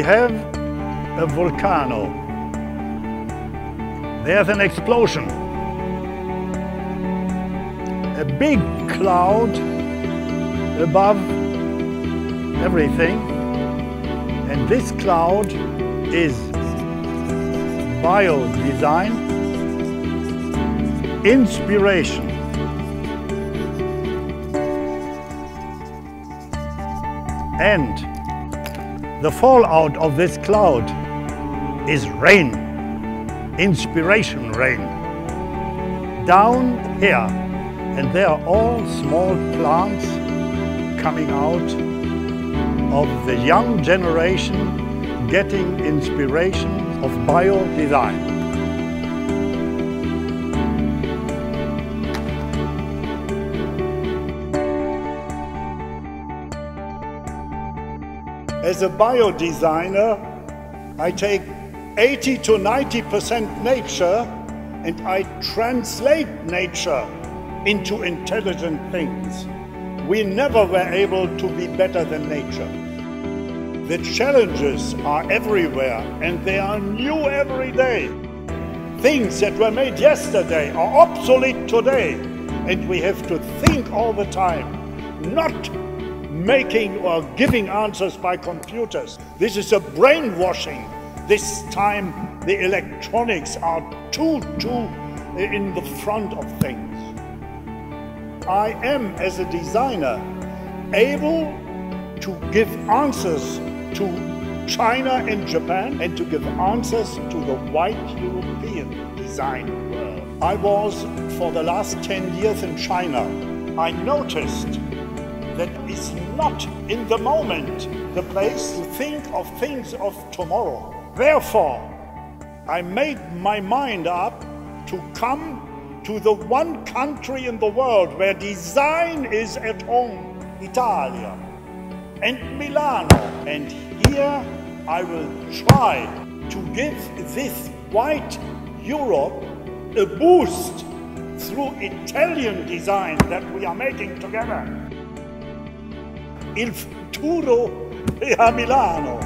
have a volcano. There's an explosion. A big cloud above everything. And this cloud is bio-design, inspiration. And the fallout of this cloud is rain, inspiration rain. Down here, and they are all small plants coming out of the young generation getting inspiration of bio-design. As a bio-designer, I take 80 to 90% nature and I translate nature into intelligent things. We never were able to be better than nature. The challenges are everywhere and they are new every day. Things that were made yesterday are obsolete today and we have to think all the time, not making or giving answers by computers. This is a brainwashing. This time the electronics are too, too eh, in the front of things. I am, as a designer, able to give answers to China and Japan and to give answers to the white European design world. I was for the last 10 years in China. I noticed that is not in the moment the place to think of things of tomorrow. Therefore, I made my mind up to come to the one country in the world where design is at home, Italia and Milano. And here I will try to give this white Europe a boost through Italian design that we are making together. Il futuro è a Milano.